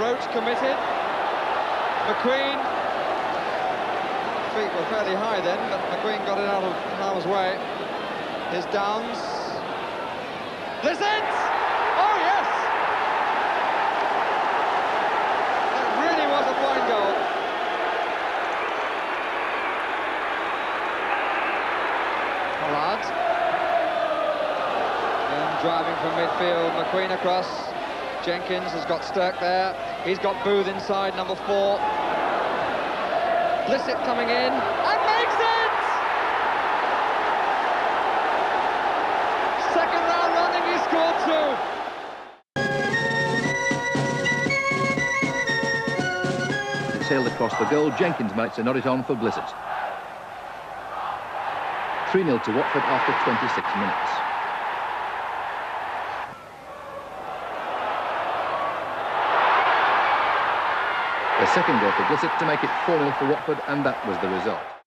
looks committed. McQueen, feet were fairly high then, but McQueen got it out of harm's way. His Downs. Blissett! Oh, yes! That really was a fine goal. Pollard. And driving from midfield, McQueen across. Jenkins has got Stirk there. He's got Booth inside, number four. Blissett coming in and makes it! Second round running, he scored two. Sailed across the goal. Jenkins makes a nod it on for Blissett. 3-0 to Watford after 26 minutes. The second goal for Blissett to make it 4-0 for Watford, and that was the result.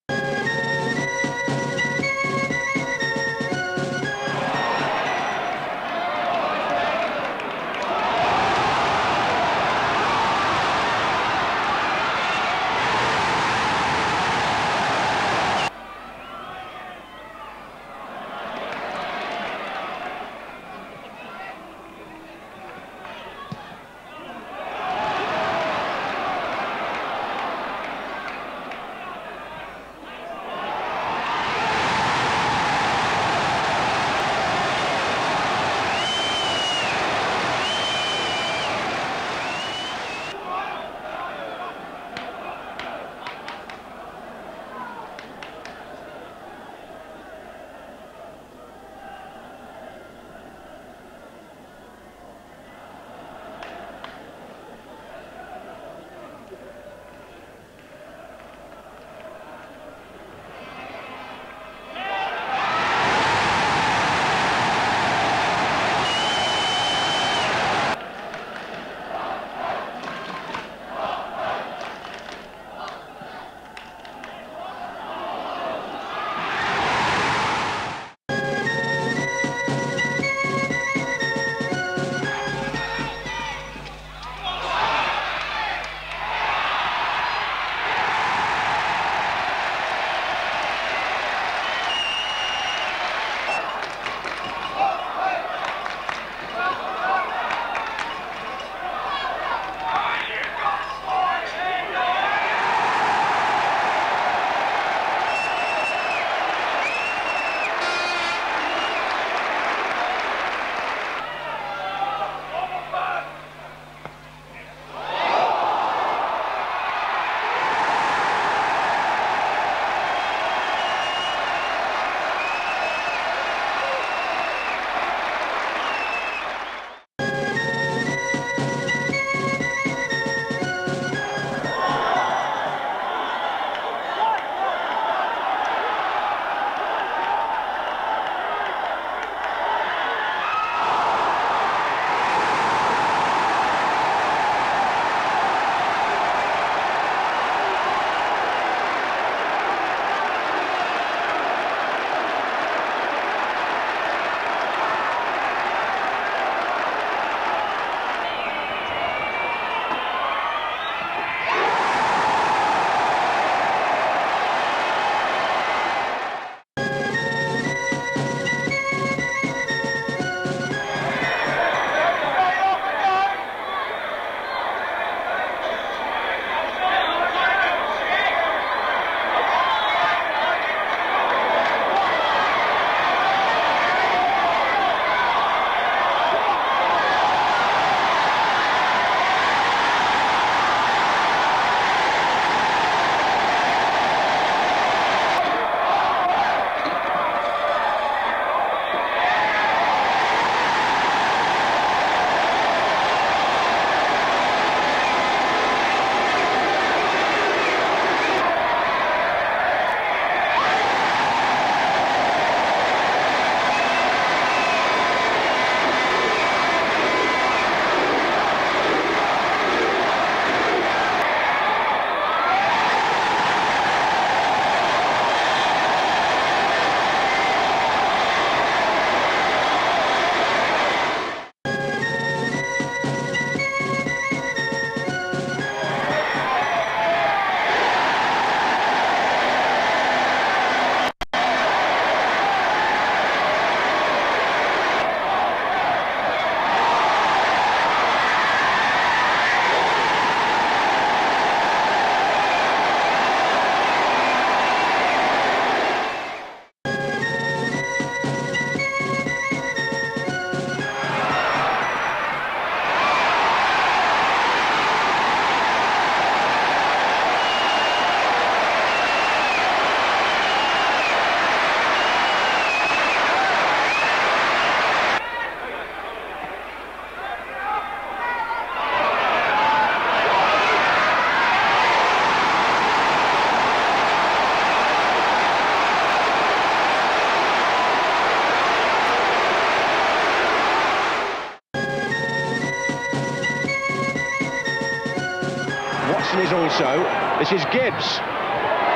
Chances also. This is Gibbs.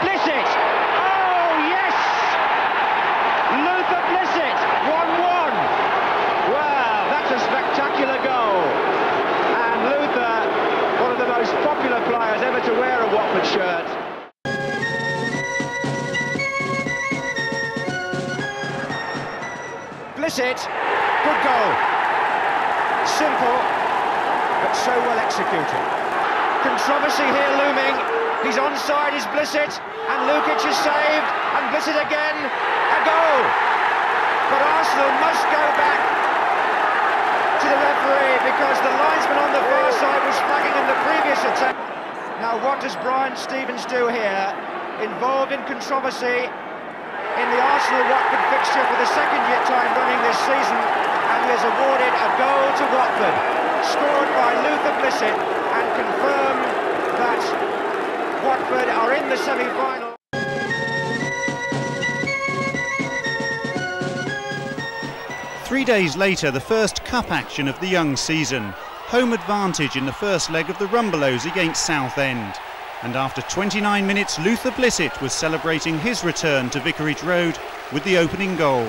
Blissett! Oh, yes! Luther Blissett, 1-1. Wow, that's a spectacular goal. And Luther, one of the most popular players ever to wear a Watford shirt. Blissett, good goal. Simple, but so well executed. Controversy here looming. He's onside, is Blissett, and Lukic is saved, and Blissett again, a goal. But Arsenal must go back to the referee because the linesman on the far side was flagging in the previous attack. Now what does Brian Stevens do here? Involved in controversy in the Arsenal-Watford fixture for the second year time running this season and he has awarded a goal to Watford scored by Luther Blissett and confirmed that Watford are in the semi-final. Three days later, the first cup action of the young season. Home advantage in the first leg of the Rumbelows against Southend. And after 29 minutes, Luther Blissett was celebrating his return to Vicarage Road with the opening goal.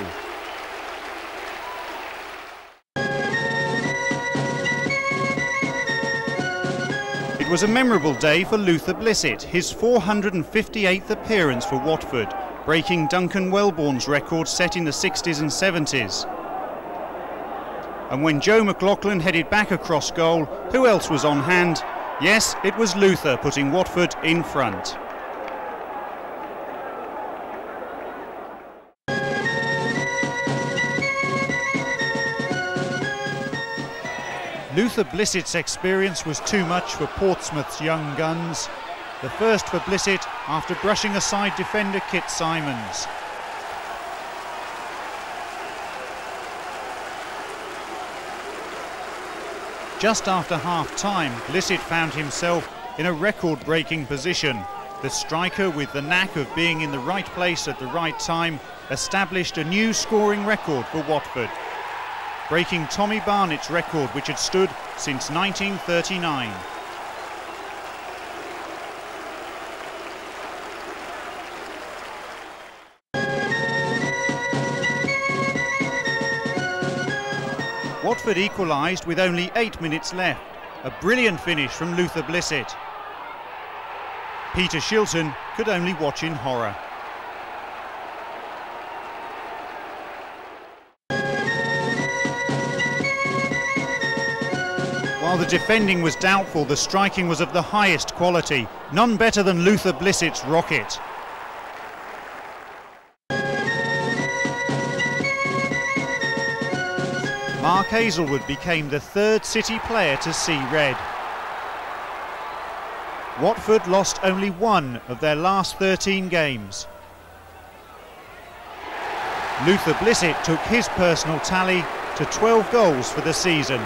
It was a memorable day for Luther Blissett, his 458th appearance for Watford, breaking Duncan Welbourne's record set in the 60s and 70s. And when Joe McLaughlin headed back across goal, who else was on hand? Yes, it was Luther putting Watford in front. Luther Blissett's experience was too much for Portsmouth's young guns. The first for Blissett after brushing aside defender Kit Symons. Just after half-time, Blissett found himself in a record-breaking position. The striker, with the knack of being in the right place at the right time, established a new scoring record for Watford, breaking Tommy Barnett's record, which had stood since 1939. Watford equalised with only eight minutes left. A brilliant finish from Luther Blissett. Peter Shilton could only watch in horror. While the defending was doubtful, the striking was of the highest quality. None better than Luther Blissett's rocket. Mark Hazelwood became the third City player to see red. Watford lost only one of their last 13 games. Luther Blissett took his personal tally to 12 goals for the season.